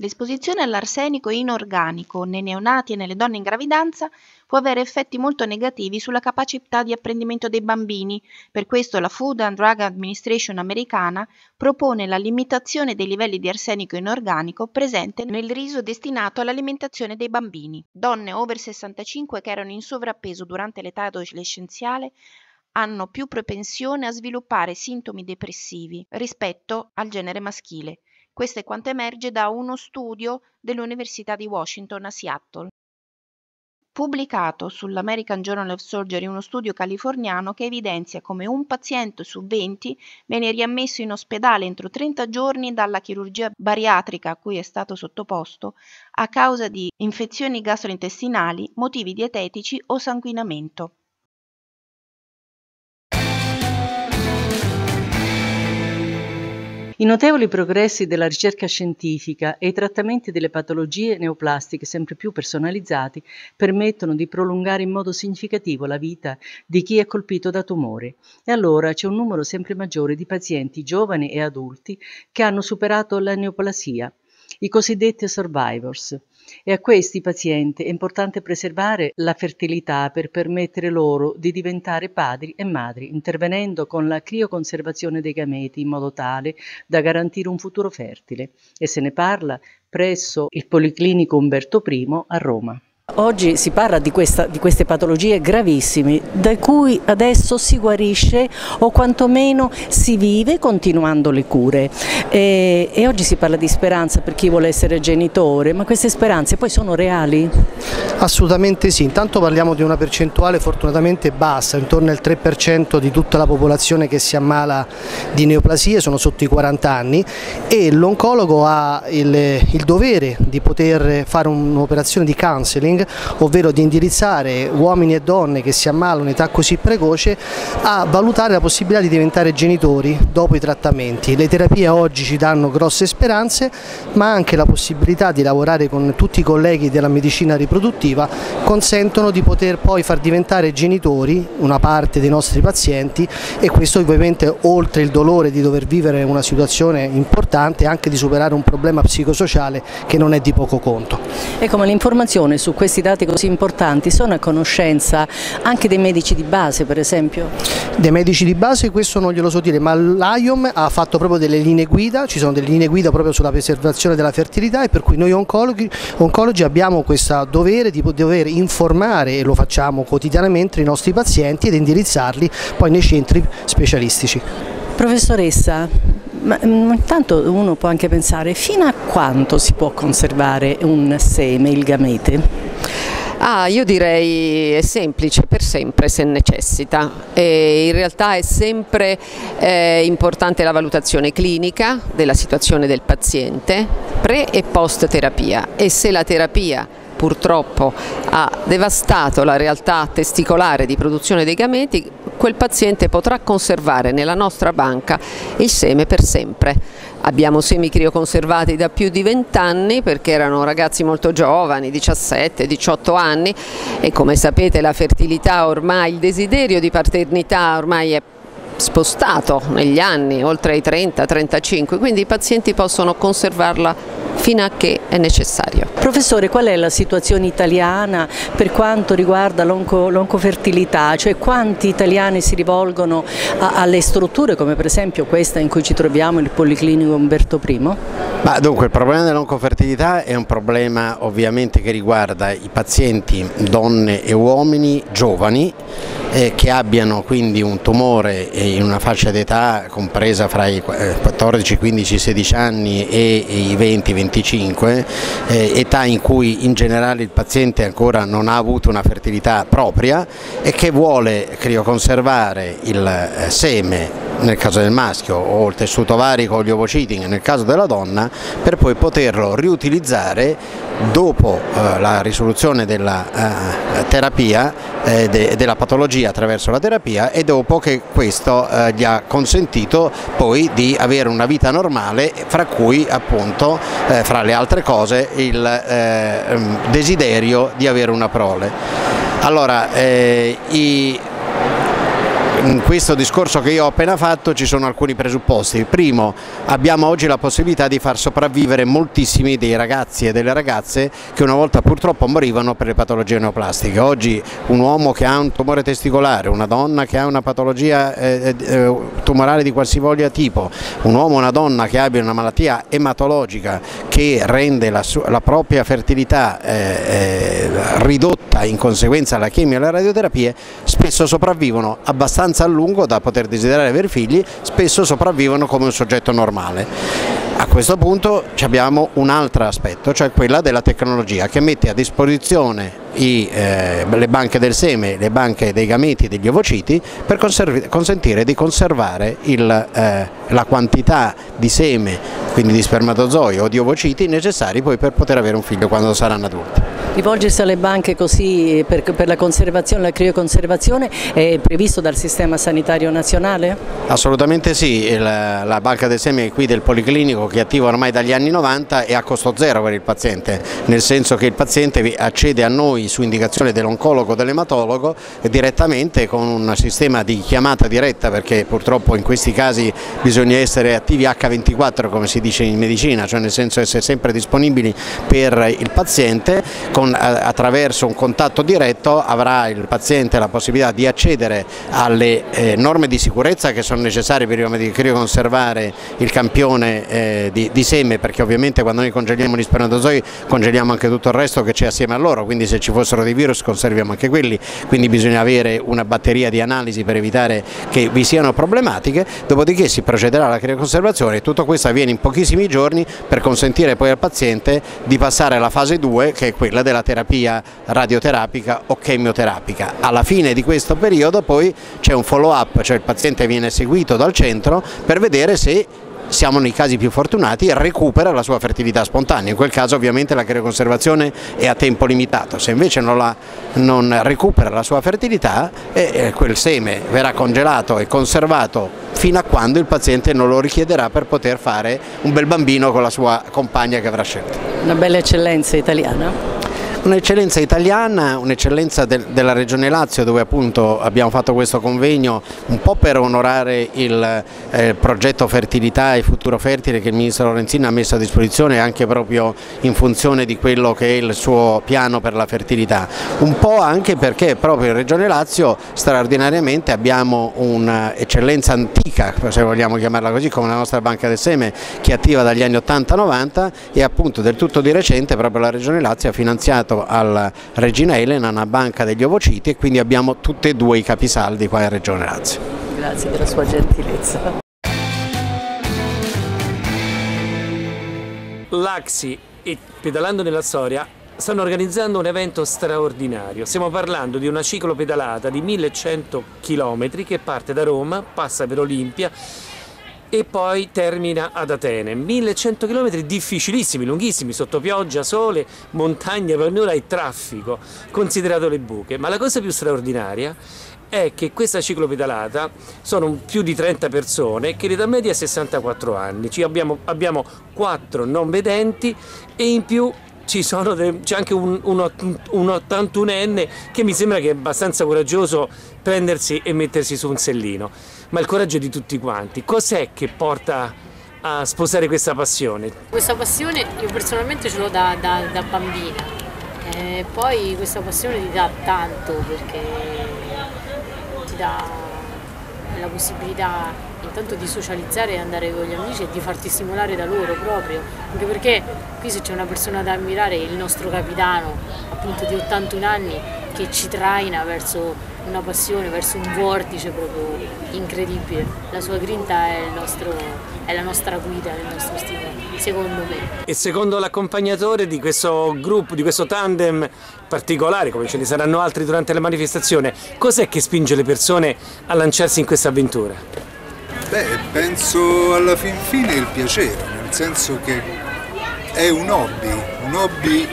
L'esposizione all'arsenico inorganico nei neonati e nelle donne in gravidanza può avere effetti molto negativi sulla capacità di apprendimento dei bambini. Per questo la Food and Drug Administration americana propone la limitazione dei livelli di arsenico inorganico presente nel riso destinato all'alimentazione dei bambini. Donne over 65 che erano in sovrappeso durante l'età adolescenziale hanno più propensione a sviluppare sintomi depressivi rispetto al genere maschile. Questo è quanto emerge da uno studio dell'Università di Washington a Seattle. Pubblicato sull'American Journal of Surgery uno studio californiano che evidenzia come un paziente su 20 viene riammesso in ospedale entro 30 giorni dalla chirurgia bariatrica a cui è stato sottoposto a causa di infezioni gastrointestinali, motivi dietetici o sanguinamento. I notevoli progressi della ricerca scientifica e i trattamenti delle patologie neoplastiche sempre più personalizzati permettono di prolungare in modo significativo la vita di chi è colpito da tumore e allora c'è un numero sempre maggiore di pazienti giovani e adulti che hanno superato la neoplasia, i cosiddetti survivors, e a questi pazienti è importante preservare la fertilità per permettere loro di diventare padri e madri, intervenendo con la crioconservazione dei gameti in modo tale da garantire un futuro fertile. E se ne parla presso il Policlinico Umberto I a Roma. Oggi si parla di, questa, di, queste patologie gravissime da cui adesso si guarisce o quantomeno si vive continuando le cure e, e, oggi si parla di speranza per chi vuole essere genitore, ma queste speranze poi sono reali? Assolutamente sì, intanto parliamo di una percentuale fortunatamente bassa, intorno al 3% di tutta la popolazione che si ammala di neoplasie, sono sotto i 40 anni e l'oncologo ha il, il dovere di poter fare un'operazione di counseling counseling, ovvero di indirizzare uomini e donne che si ammalano in età così precoce a valutare la possibilità di diventare genitori dopo i trattamenti. Le terapie oggi ci danno grosse speranze, ma anche la possibilità di lavorare con tutti i colleghi della medicina riproduttiva consentono di poter poi far diventare genitori una parte dei nostri pazienti e questo ovviamente oltre il dolore di dover vivere una situazione importante anche di superare un problema psicosociale che non è di poco conto. Ecco, ma l'informazione su questo questi dati così importanti sono a conoscenza anche dei medici di base per esempio? Dei medici di base questo non glielo so dire, ma l'AIOM ha fatto proprio delle linee guida, ci sono delle linee guida proprio sulla preservazione della fertilità e per cui noi oncologi, oncologi abbiamo questo dovere di dover informare e lo facciamo quotidianamente i nostri pazienti ed indirizzarli poi nei centri specialistici. Professoressa, ma mm, intanto uno può anche pensare fino a quanto si può conservare un seme, il gamete? Ah, io direi è semplice, per sempre se necessita. E in realtà è sempre eh, importante la valutazione clinica della situazione del paziente, pre e post terapia e se la terapia purtroppo ha devastato la realtà testicolare di produzione dei gameti, quel paziente potrà conservare nella nostra banca il seme per sempre. Abbiamo semi crioconservati da più di 20 anni perché erano ragazzi molto giovani, 17-18 anni e come sapete la fertilità ormai, il desiderio di paternità ormai è spostato negli anni, oltre ai 30-35, quindi i pazienti possono conservarla fino a che è necessario. Professore, qual è la situazione italiana per quanto riguarda l'oncofertilità? Cioè quanti italiani si rivolgono a, alle strutture come per esempio questa in cui ci troviamo, il Policlinico Umberto I? Ma dunque il problema dell'oncofertilità è un problema ovviamente che riguarda i pazienti donne e uomini giovani eh, che abbiano quindi un tumore in una fascia d'età compresa fra i 14, 15, 16 anni e i 20, 25, eh, età in cui in generale il paziente ancora non ha avuto una fertilità propria e che vuole crioconservare il eh, seme nel caso del maschio o il tessuto varico o gli ovociti nel caso della donna per poi poterlo riutilizzare dopo eh, la risoluzione della eh, terapia eh, de, della patologia attraverso la terapia e dopo che questo eh, gli ha consentito poi di avere una vita normale fra cui appunto eh, fra le altre cose il eh, desiderio di avere una prole. Allora, i, in questo discorso che io ho appena fatto ci sono alcuni presupposti. Primo, abbiamo oggi la possibilità di far sopravvivere moltissimi dei ragazzi e delle ragazze che una volta purtroppo morivano per le patologie neoplastiche. Oggi un uomo che ha un tumore testicolare, una donna che ha una patologia eh, eh, eh tumorale di qualsivoglia tipo, un uomo o una donna che abbia una malattia ematologica che rende la, la propria fertilità eh, eh, ridotta in conseguenza alla chemia e alle radioterapie, spesso sopravvivono abbastanza a lungo da poter desiderare avere figli, spesso sopravvivono come un soggetto normale. A questo punto abbiamo un altro aspetto, cioè quella della tecnologia che mette a disposizione i, eh, le banche del seme, le banche dei gameti e degli ovociti per consentire di conservare il, eh, la quantità di seme, quindi di spermatozoi o di ovociti necessari poi per poter avere un figlio quando saranno adulti. Rivolgersi alle banche così per, per la conservazione, la crioconservazione è previsto dal sistema sanitario nazionale? Assolutamente sì, la, la banca del seme qui del Policlinico che è attiva ormai dagli anni 90 è a costo zero per il paziente, nel senso che il paziente accede a noi su indicazione dell'oncologo o dell'ematologo direttamente con un sistema di chiamata diretta perché purtroppo in questi casi bisogna essere attivi H24 come si dice in medicina, cioè nel senso essere sempre disponibili per il paziente, con, attraverso un contatto diretto avrà il paziente la possibilità di accedere alle eh, norme di sicurezza che sono necessarie prima di crioconservare il campione eh, di, di, seme perché ovviamente quando noi congeliamo gli spermatozoi congeliamo anche tutto il resto che c'è assieme a loro, quindi se ci fossero dei virus conserviamo anche quelli, quindi bisogna avere una batteria di analisi per evitare che vi siano problematiche, dopodiché si procederà alla crioconservazione e tutto questo avviene in pochissimi giorni per consentire poi al paziente di passare alla fase 2 che è quella della terapia radioterapica o chemioterapica. Alla fine di questo periodo poi c'è un follow up, cioè il paziente viene seguito dal centro per vedere se siamo nei casi più fortunati recupera la sua fertilità spontanea, in quel caso ovviamente la crioconservazione è a tempo limitato, se invece non, la, non recupera la sua fertilità eh, quel seme verrà congelato e conservato fino a quando il paziente non lo richiederà per poter fare un bel bambino con la sua compagna che avrà scelto. Una bella eccellenza italiana. Un'eccellenza italiana, un'eccellenza del, della Regione Lazio dove appunto abbiamo fatto questo convegno un po' per onorare il eh, progetto Fertilità e Futuro Fertile che il Ministro Lorenzini ha messo a disposizione anche proprio in funzione di quello che è il suo piano per la fertilità, un po' anche perché proprio in Regione Lazio straordinariamente abbiamo un'eccellenza antica, se vogliamo chiamarla così, come la nostra banca del seme che è attiva dagli anni 80-90 e appunto del tutto di recente proprio la Regione Lazio ha finanziato donato alla Regina Elena una banca degli ovociti e quindi abbiamo tutti e due i capisaldi qua in Regione Lazio. Grazie della sua gentilezza. L'Axi e Pedalando nella Storia stanno organizzando un evento straordinario. Stiamo parlando di una ciclopedalata di 1100 km che parte da Roma, passa per Olimpia e poi termina ad Atene. 1100 km difficilissimi, lunghissimi, sotto pioggia, sole, montagna, pianura e traffico, considerato le buche. Ma la cosa più straordinaria è che questa ciclopedalata sono più di 30 persone che l'età media è 64 anni, abbiamo, abbiamo 4 non vedenti e in più c'è anche un, un, un 81enne che mi sembra che è abbastanza coraggioso prendersi e mettersi su un sellino, ma il coraggio di tutti quanti. Cos'è che porta a sposare questa passione? Questa passione io personalmente ce l'ho da, da, da bambina, e poi questa passione ti dà tanto perché ti dà la possibilità intanto di socializzare e andare con gli amici e di farti stimolare da loro proprio, anche perché qui se c'è una persona da ammirare è il nostro capitano, appunto di 81 anni, che ci traina verso una passione, verso un vortice proprio incredibile. La sua grinta è, nostro, è la nostra guida, il nostro stile, secondo me. E secondo l'accompagnatore di questo gruppo, di questo tandem particolare, come ce ne saranno altri durante la manifestazione, cos'è che spinge le persone a lanciarsi in questa avventura? Beh, penso alla fin fine il piacere, nel senso che è un hobby, un hobby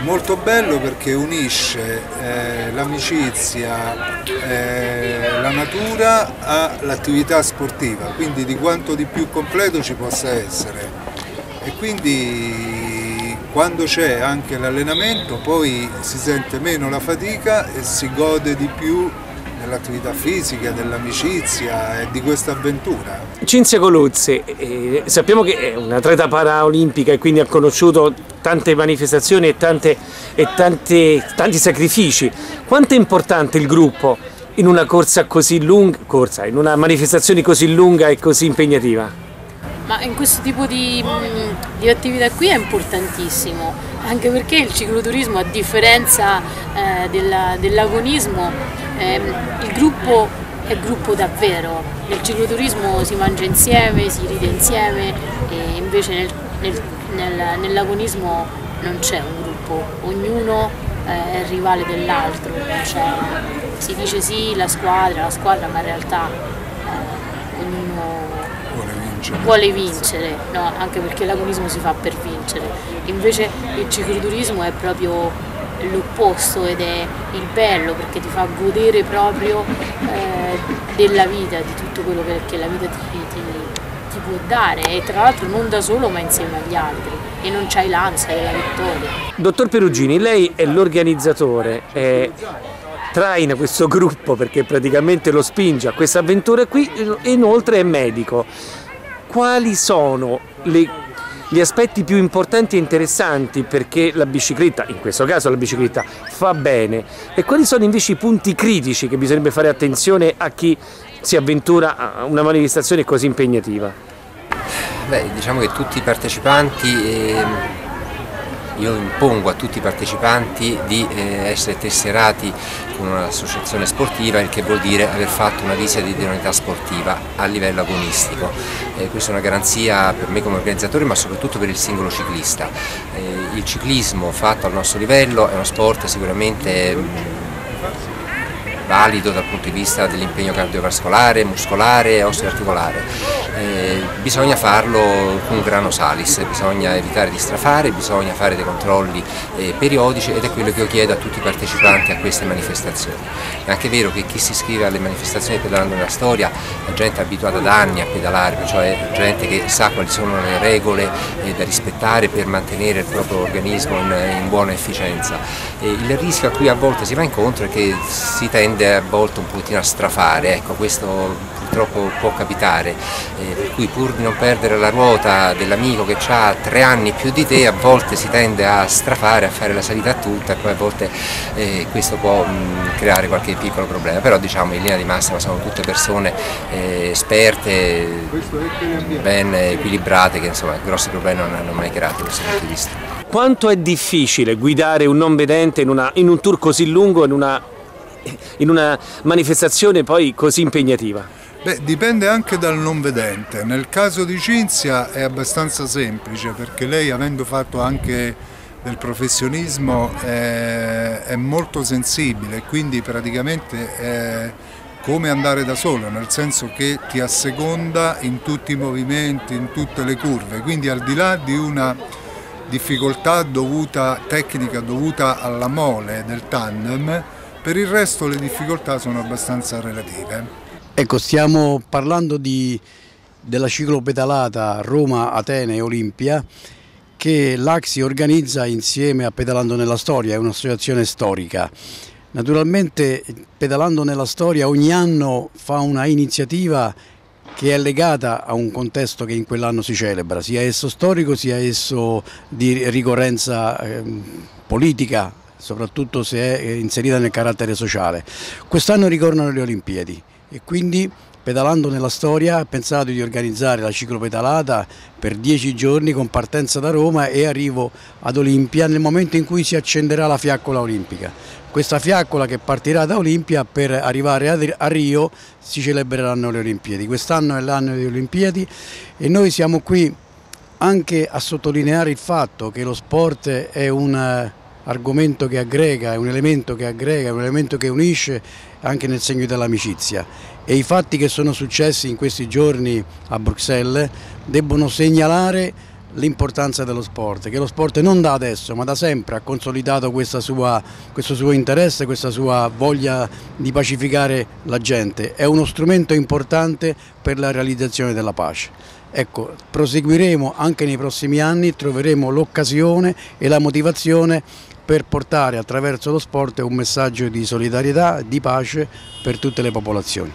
molto bello perché unisce eh, l'amicizia, eh, la natura all'attività sportiva, quindi di quanto di più completo ci possa essere. E quindi quando c'è anche l'allenamento poi si sente meno la fatica e si gode di più dell'attività fisica, dell'amicizia e di questa avventura. Cinzia Coluzzi, eh, sappiamo che è un'atleta paraolimpica e quindi ha conosciuto tante manifestazioni e, tante, e tante, tanti sacrifici. Quanto è importante il gruppo in una corsa così lunga, corsa, in una manifestazione così lunga e così impegnativa? Ma in questo tipo di, di attività qui è importantissimo, anche perché il cicloturismo a differenza eh, della, dell'agonismo, eh, il gruppo è gruppo davvero, nel cicloturismo si mangia insieme, si ride insieme e invece nel, nel, nel, nell'agonismo non c'è un gruppo, ognuno eh, è rivale dell'altro, si dice sì la squadra, la squadra ma in realtà eh, ognuno vincere. vuole vincere, no? anche perché l'agonismo si fa per vincere. Invece il cicloturismo è proprio l'opposto ed è il bello perché ti fa godere proprio eh, della vita, di tutto quello che, che la vita ti, ti, ti, può dare. E tra l'altro non da solo ma insieme agli altri. E non c'hai l'ansia della vittoria. Dottor Perugini, lei è l'organizzatore, eh, traina questo gruppo perché praticamente lo spinge a questa avventura qui e inoltre è medico. Quali sono le, gli aspetti più importanti e interessanti perché la bicicletta, in questo caso la bicicletta, fa bene e quali sono invece i punti critici che bisognerebbe fare attenzione a chi si avventura a una manifestazione così impegnativa? Beh, diciamo che tutti i partecipanti eh, io impongo a tutti i partecipanti di eh, essere tesserati con un'associazione sportiva, il che vuol dire aver fatto una visita di idoneità sportiva a livello agonistico. Eh, questa è una garanzia per me come organizzatore ma soprattutto per il singolo ciclista. Eh, il ciclismo fatto al nostro livello è uno sport sicuramente mh, valido dal punto di vista dell'impegno cardiovascolare, muscolare e osteoarticolare eh, bisogna farlo con grano salis, bisogna evitare di strafare, bisogna fare dei controlli eh, periodici ed è quello che io chiedo a tutti i partecipanti a queste manifestazioni. È anche vero che chi si iscrive alle manifestazioni pedalando nella storia è gente abituata da anni a pedalare, cioè gente che sa quali sono le regole eh, da rispettare per mantenere il proprio organismo in, in buona efficienza. il rischio a cui a volte si va incontro è che si tende a volte un pochettino a strafare, ecco, questo purtroppo può capitare, eh, per cui pur di non perdere la ruota dell'amico che ha tre anni più di te, a volte si tende a strafare, a fare la salita tutta e poi a volte eh, questo può mh, creare qualche piccolo problema, però diciamo in linea di massima sono tutte persone eh, esperte, ben equilibrate che insomma grossi problemi non hanno mai creato questo punto di vista. Quanto è difficile guidare un non vedente in, una, in un tour così lungo, in una, in una manifestazione poi così impegnativa? Beh, dipende anche dal non vedente. Nel caso di Cinzia è abbastanza semplice perché lei avendo fatto anche del professionismo è, è molto sensibile, quindi praticamente è come andare da solo, nel senso che ti asseconda in tutti i movimenti, in tutte le curve, quindi al di là di una difficoltà dovuta, tecnica dovuta alla mole del tandem, per il resto le difficoltà sono abbastanza relative. Ecco, stiamo parlando di, della ciclopedalata Roma, Atene e Olimpia che l'Axi organizza insieme a Pedalando nella Storia, è un'associazione storica. Naturalmente Pedalando nella Storia ogni anno fa una iniziativa che è legata a un contesto che in quell'anno si celebra, sia esso storico sia esso di ricorrenza eh, politica, soprattutto se è inserita nel carattere sociale. Quest'anno ricorrono le Olimpiadi e quindi pedalando nella storia ha pensato di organizzare la ciclopedalata per dieci giorni con partenza da Roma e arrivo ad Olimpia nel momento in cui si accenderà la fiaccola olimpica. Questa fiaccola che partirà da Olimpia per arrivare a Rio si celebreranno le Olimpiadi. Quest'anno è l'anno delle Olimpiadi e noi siamo qui anche a sottolineare il fatto che lo sport è un argomento che aggrega, è un elemento che aggrega, è un elemento che unisce anche nel segno dell'amicizia e i fatti che sono successi in questi giorni a Bruxelles debbono segnalare l'importanza dello sport, che lo sport non da adesso ma da sempre ha consolidato sua, questo suo interesse, questa sua voglia di pacificare la gente, è uno strumento importante per la realizzazione della pace. Ecco, proseguiremo anche nei prossimi anni, troveremo l'occasione e la motivazione per portare attraverso lo sport un messaggio di solidarietà, di pace per tutte le popolazioni.